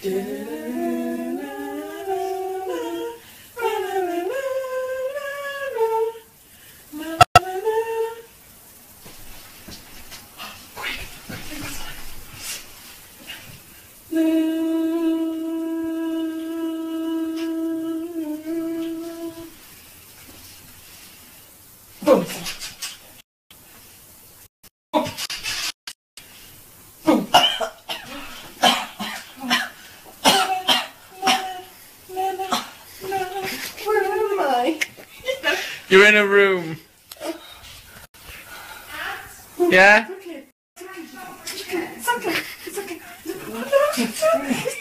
Boom. You're in a room. Yeah? Okay. It's okay. It's okay. It's okay.